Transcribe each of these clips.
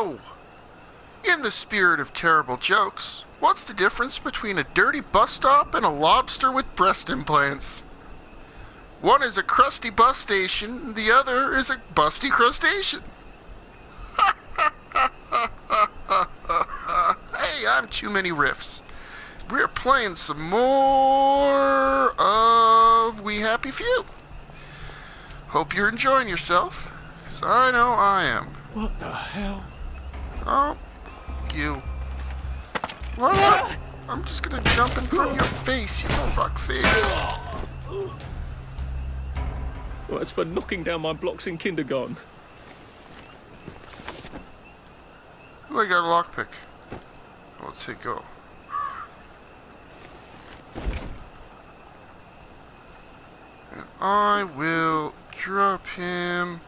In the spirit of terrible jokes, what's the difference between a dirty bus stop and a lobster with breast implants? One is a crusty bus station, the other is a busty crustacean. hey, I'm too many rifts. We're playing some more of We Happy Few. Hope you're enjoying yourself, I know I am. What the hell? Oh, you. What? I'm just gonna jump in front of your face, you fuckface. Well, that's for knocking down my blocks in kindergarten. I got a lockpick. Let's hit go. And I will drop him.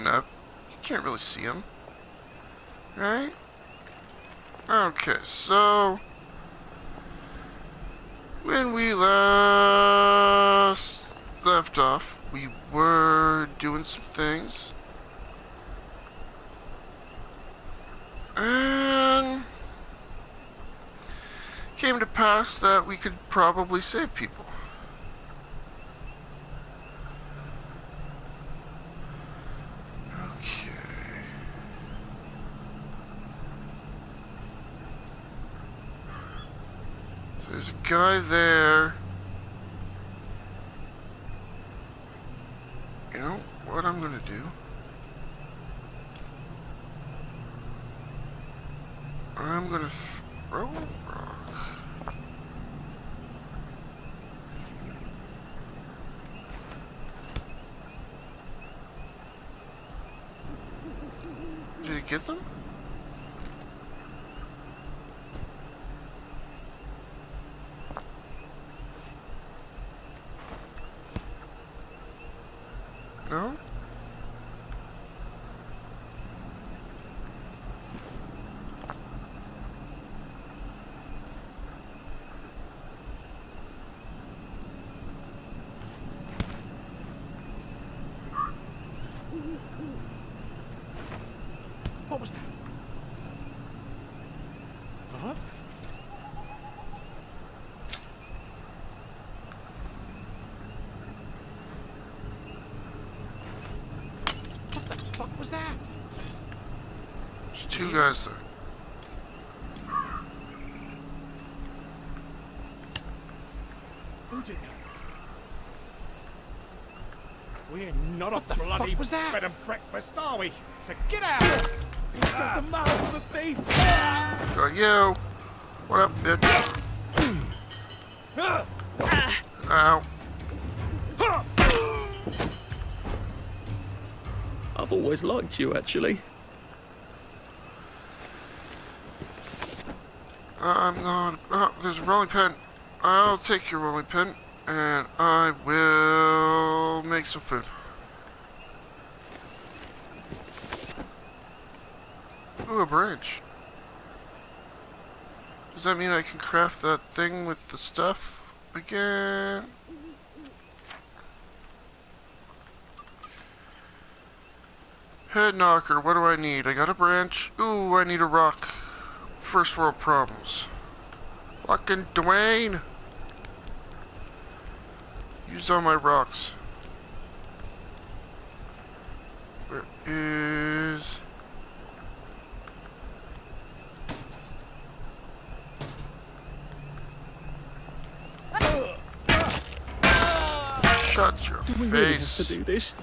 Good enough. You can't really see him. Right? Okay, so... When we last left off, we were doing some things. And came to pass that we could probably save people. Okay. So there's a guy there. You know what I'm gonna do? I'm gonna throw a rock. Did it get them? No? What was that? Huh? What the fuck was that? There's two guys there. Who did that? We're not a bloody fuck was that? bed and breakfast, are we? So get out! He's got the ah. mouth of a beast! Got you. What up, bitch? Ow. I've always liked you, actually. I'm. Oh, there's a rolling pin. I'll take your rolling pin, and I will make some food. Ooh, a branch. Does that mean I can craft that thing with the stuff again? Head knocker, what do I need? I got a branch. Ooh, I need a rock. First world problems. Fucking Dwayne! Use all my rocks. Where is... Shut your Do we really have to face. do this?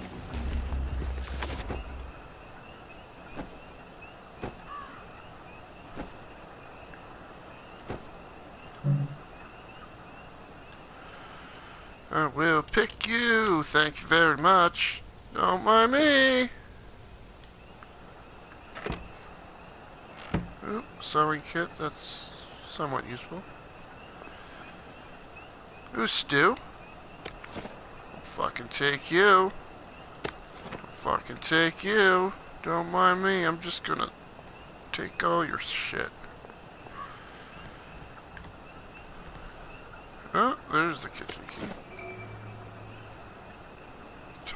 I will pick you. Thank you very much. Don't mind me. Oop, sewing kit. That's somewhat useful. Ooh, stew. I'll fucking take you. I'll fucking take you. Don't mind me. I'm just gonna take all your shit. Oh, there's the kitchen key.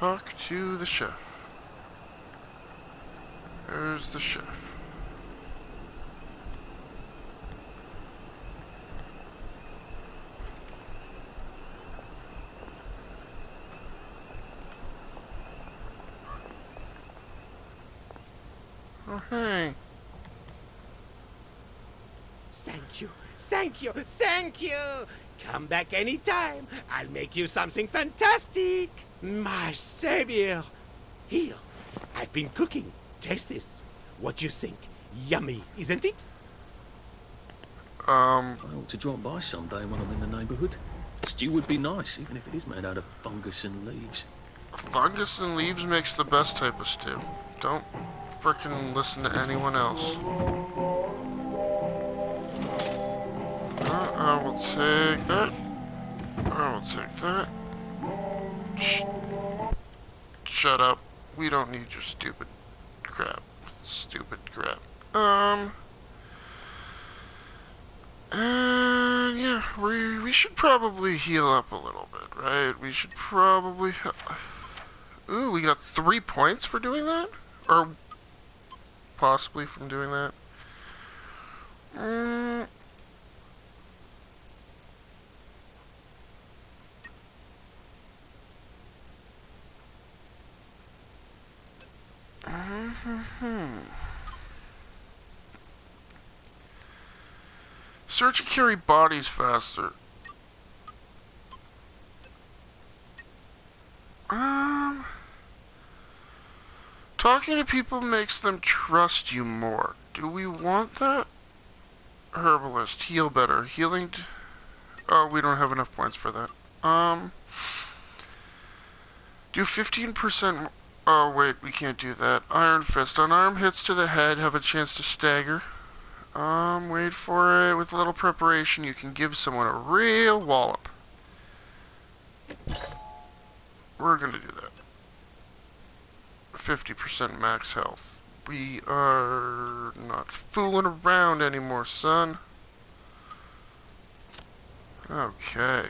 Talk to the chef. There's the chef. Oh, hey. Thank you, thank you, thank you. Come back anytime. I'll make you something fantastic. My savior. Here, I've been cooking. Taste this. What do you think? Yummy, isn't it? Um, I ought to drop by someday when I'm in the neighbourhood. Stew would be nice, even if it is made out of fungus and leaves. fungus and leaves makes the best type of stew. Don't frickin' listen to anyone else. Uh, I will take that. I will take that. Sh- shut up. We don't need your stupid crap. Stupid crap. Um. And yeah, we we should probably heal up a little bit, right? We should probably. Ooh, we got three points for doing that, or possibly from doing that. Mm. Search and carry bodies faster. Um, talking to people makes them trust you more. Do we want that? Herbalist, heal better. Healing. Oh, we don't have enough points for that. Um, do 15%. Oh, wait, we can't do that. Iron Fist. Unarmed hits to the head have a chance to stagger. Um, wait for it. With a little preparation, you can give someone a real wallop. We're gonna do that. 50% max health. We are not fooling around anymore, son. Okay.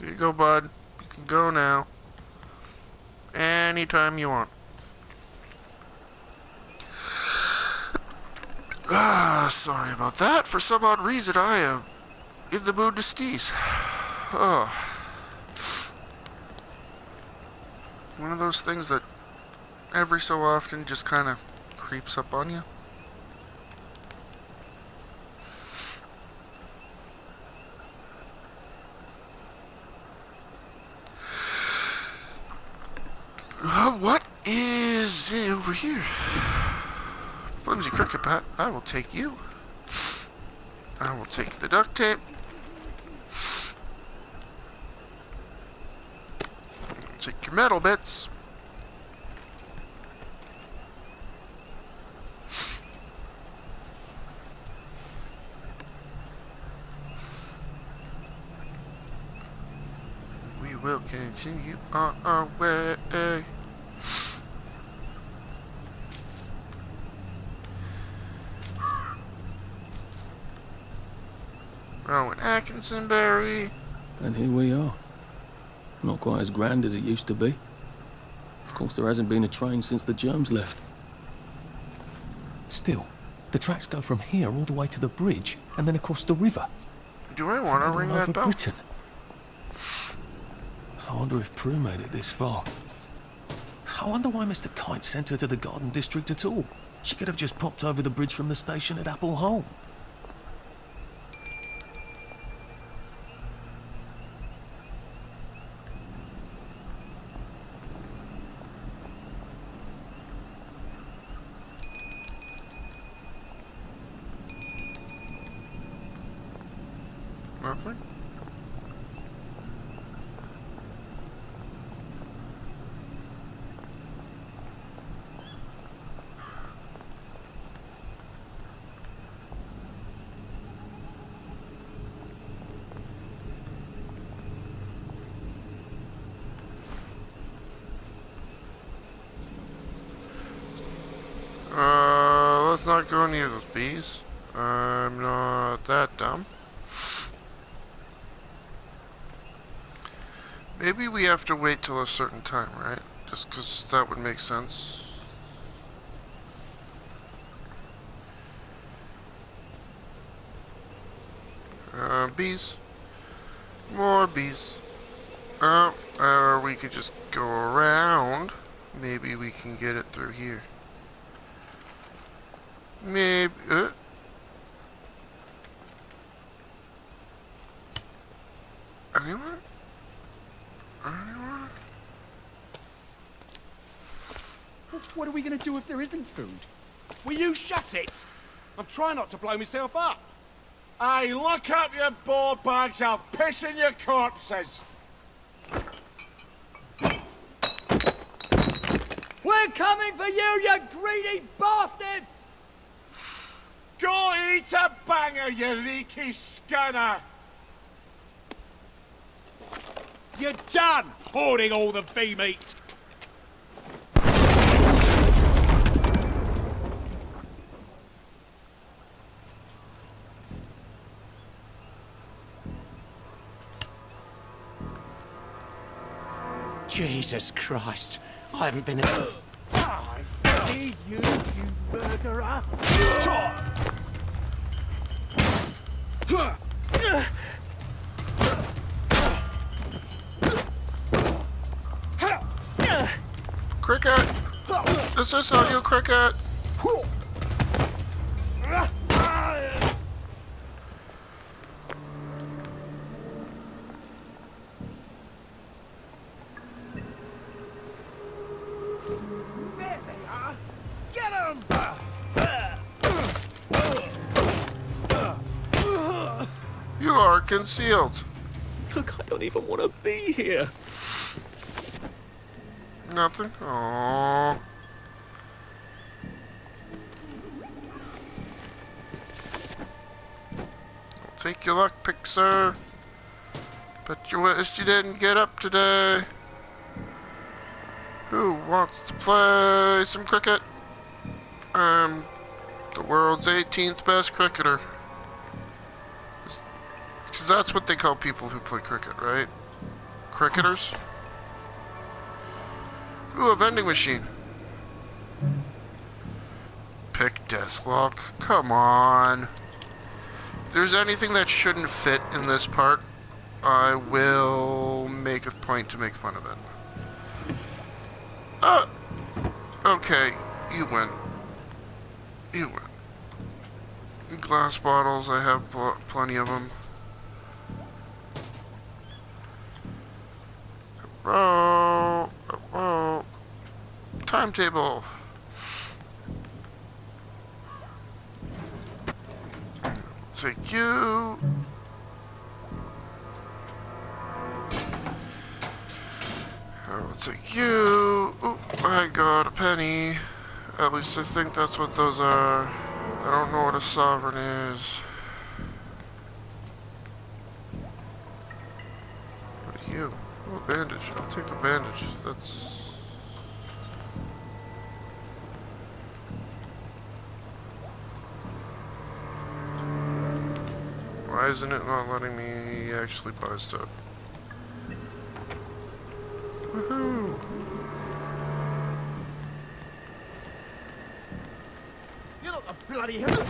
There you go, bud. You can go now. Anytime you want. Ah, sorry about that. For some odd reason, I am in the mood to steez. Oh. One of those things that every so often just kind of creeps up on you. Uh, what is over here? Flimsy cricket bat. I will take you. I will take the duct tape. Take your metal bits. We will continue on our way. And Atkinson Berry. And here we are. Not quite as grand as it used to be. Of course, there hasn't been a train since the germs left. Still, the tracks go from here all the way to the bridge and then across the river. Do I want to ring that bell? Britain. I wonder if Prue made it this far. I wonder why Mr. Kite sent her to the Garden District at all. She could have just popped over the bridge from the station at Apple Hole. Uh, let's not go near those bees. I'm not that dumb. Maybe we have to wait till a certain time, right? Just because that would make sense. Uh, bees. More bees. Oh, or we could just go around. Maybe we can get it through here. Maybe. Uh. Anyone? Anyone? What are we going to do if there isn't food? Will you shut it? I'm trying not to blow myself up. Hey, look up your board bags, I'll piss in your corpses. We're coming for you, you greedy bastard! Go eat a banger, you leaky scunner! You're done hoarding all the bee meat. Jesus Christ. I haven't been... I see you, you murderer! Cricket! This is how you cricket! Concealed. Look, I don't even want to be here. Nothing? Oh. Take your luck, Pixar. Bet you wished you didn't get up today. Who wants to play some cricket? I'm the world's 18th best cricketer. Because that's what they call people who play cricket, right? Cricketers? Ooh, a vending machine. Pick desk lock. Come on. If there's anything that shouldn't fit in this part, I will make a point to make fun of it. Uh, okay, you win. You win. Glass bottles, I have pl plenty of them. Whoa, whoa. Timetable. Take you. Oh, Take you. Oh, I got a penny. At least I think that's what those are. I don't know what a sovereign is. What are you? Oh, a bandage. I'll take the bandage. That's... Why isn't it not letting me actually buy stuff? Woohoo! You're not the bloody hell.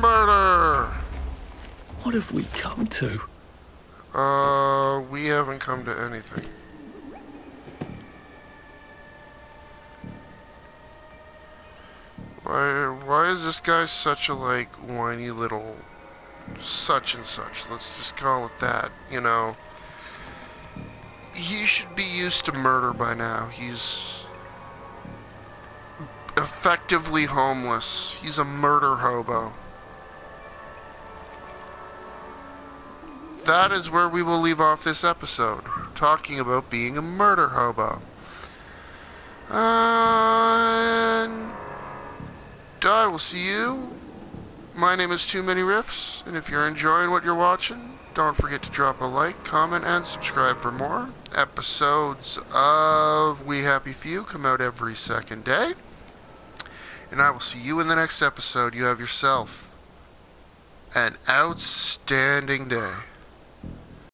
Murder! What have we come to? Uh, we haven't come to anything. Why this guy such a, like, whiny little such and such? Let's just call it that, you know? He should be used to murder by now. He's effectively homeless. He's a murder hobo. that is where we will leave off this episode, talking about being a murder hobo. And I will see you My name is Too Many Rifts, and if you're enjoying what you're watching, don't forget to drop a like, comment, and subscribe for more. Episodes of We Happy Few come out every second day. And I will see you in the next episode. You have yourself an outstanding day.